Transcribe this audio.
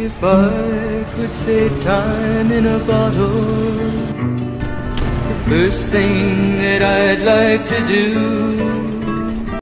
If I could save time in a bottle, the first thing that I'd like to do